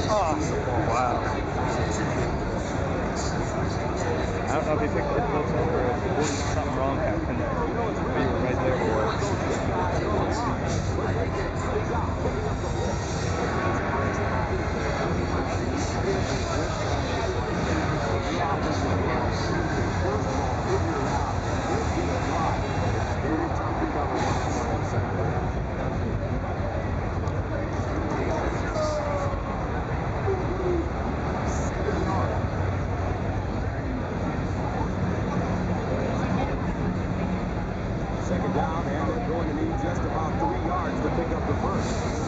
Oh, wow. I don't know if he picked the close up or if something wrong happened. But were right there for it. down and they're going to need just about three yards to pick up the first.